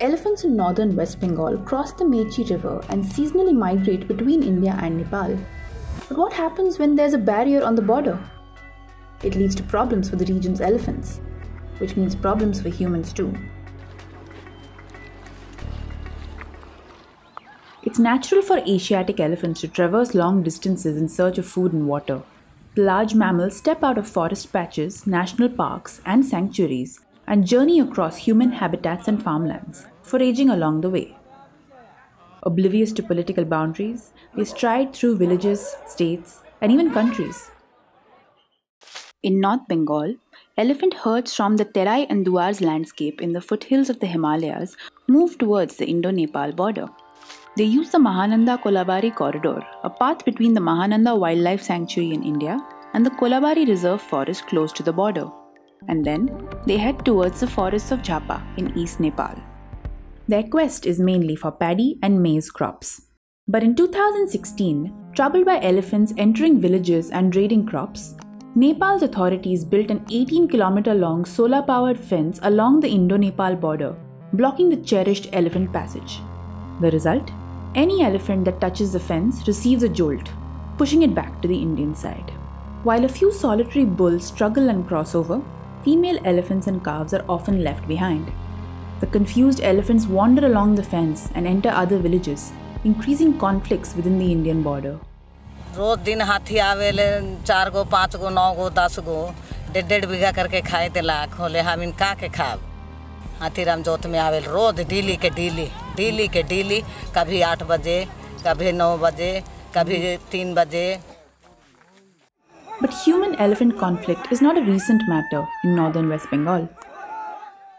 Elephants in northern West Bengal cross the Mechi River and seasonally migrate between India and Nepal. But what happens when there's a barrier on the border? It leads to problems for the region's elephants, which means problems for humans too. It's natural for Asiatic elephants to traverse long distances in search of food and water. The large mammals step out of forest patches, national parks, and sanctuaries and journey across human habitats and farmlands, foraging along the way. Oblivious to political boundaries, they stride through villages, states, and even countries. In North Bengal, elephant herds from the Terai and Duars landscape in the foothills of the Himalayas move towards the Indo Nepal border. They use the Mahananda Kolabari corridor, a path between the Mahananda Wildlife Sanctuary in India and the Kolabari Reserve Forest close to the border and then they head towards the forests of Jhapa in East Nepal. Their quest is mainly for paddy and maize crops. But in 2016, troubled by elephants entering villages and raiding crops, Nepal's authorities built an 18 kilometer long solar powered fence along the Indo Nepal border, blocking the cherished elephant passage. The result? Any elephant that touches the fence receives a jolt, pushing it back to the Indian side. While a few solitary bulls struggle and cross over, female elephants and calves are often left behind. The confused elephants wander along the fence and enter other villages, increasing conflicts within the Indian border. रोज दिन हाथी आवेले चार गो पाँच गो नौ गो दस गो डेढ़ डेढ़ बीघा करके खाए ते लाख होले हम इनका के खाब हाथीराम जोत में आवेल रोज डेली के डेली डेली के डेली कभी आठ बजे कभी नौ बजे कभी तीन बजे but human elephant conflict is not a recent matter in northern West Bengal.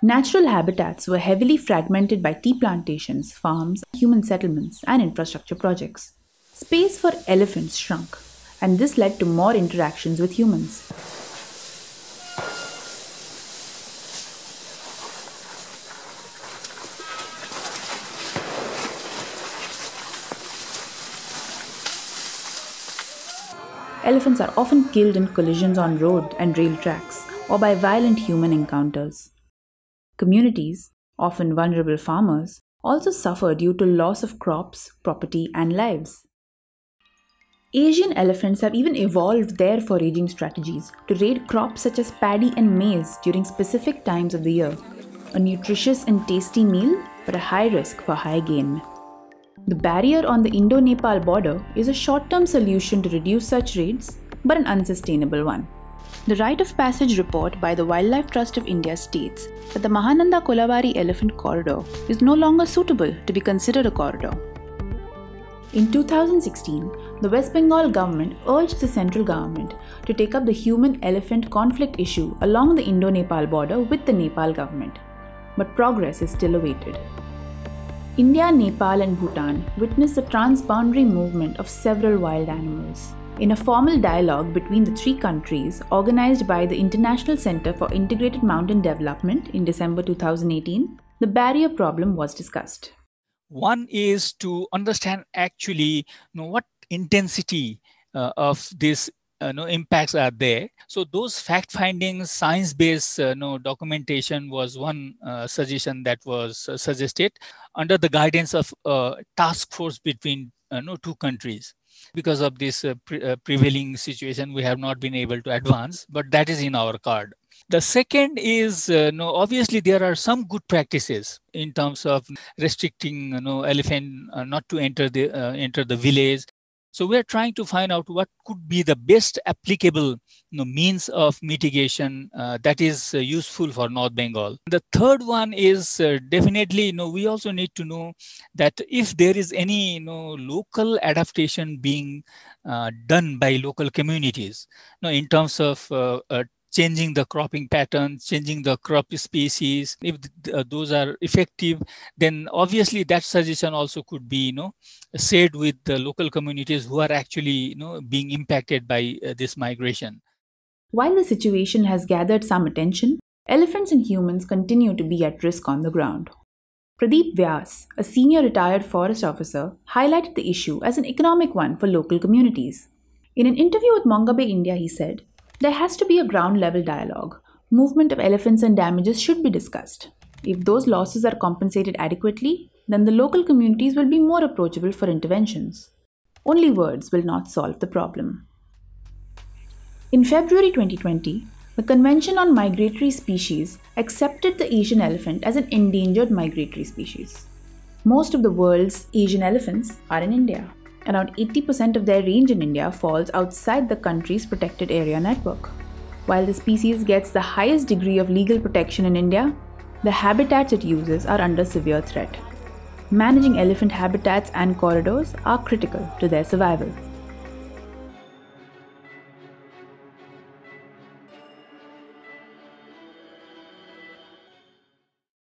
Natural habitats were heavily fragmented by tea plantations, farms, human settlements, and infrastructure projects. Space for elephants shrunk, and this led to more interactions with humans. Elephants are often killed in collisions on road and rail tracks or by violent human encounters. Communities, often vulnerable farmers, also suffer due to loss of crops, property, and lives. Asian elephants have even evolved their foraging strategies to raid crops such as paddy and maize during specific times of the year. A nutritious and tasty meal, but a high risk for high gain. The barrier on the Indo Nepal border is a short term solution to reduce such raids, but an unsustainable one. The Right of Passage report by the Wildlife Trust of India states that the Mahananda Kolabari Elephant Corridor is no longer suitable to be considered a corridor. In 2016, the West Bengal government urged the central government to take up the human elephant conflict issue along the Indo Nepal border with the Nepal government, but progress is still awaited. India, Nepal, and Bhutan witnessed the transboundary movement of several wild animals. In a formal dialogue between the three countries organized by the International Center for Integrated Mountain Development in December 2018, the barrier problem was discussed. One is to understand actually you know, what intensity uh, of this uh, no impacts are there. So those fact findings, science based uh, no documentation was one uh, suggestion that was uh, suggested under the guidance of a task force between uh, no two countries. Because of this uh, pre- prevailing situation, we have not been able to advance, but that is in our card. The second is, no, obviously there are some good practices in terms of restricting, you know, elephant not to enter the enter the village, so we are trying to find out what could be the best applicable you know, means of mitigation uh, that is uh, useful for North Bengal. The third one is uh, definitely, you know, we also need to know that if there is any, you know, local adaptation being uh, done by local communities, you know, in terms of uh, uh, changing the cropping patterns, changing the crop species. If uh, those are effective, then obviously that suggestion also could be, you know, shared with the local communities who are actually, you know, being impacted by uh, this migration. While the situation has gathered some attention, elephants and humans continue to be at risk on the ground. Pradeep Vyas, a senior retired forest officer, highlighted the issue as an economic one for local communities. In an interview with Mongabay India, he said, there has to be a ground level dialogue. Movement of elephants and damages should be discussed. If those losses are compensated adequately, then the local communities will be more approachable for interventions. Only words will not solve the problem. In February 2020, the Convention on Migratory Species accepted the Asian elephant as an endangered migratory species. Most of the world's Asian elephants are in India. Around 80% of their range in India falls outside the country's protected area network. While the species gets the highest degree of legal protection in India, the habitats it uses are under severe threat. Managing elephant habitats and corridors are critical to their survival.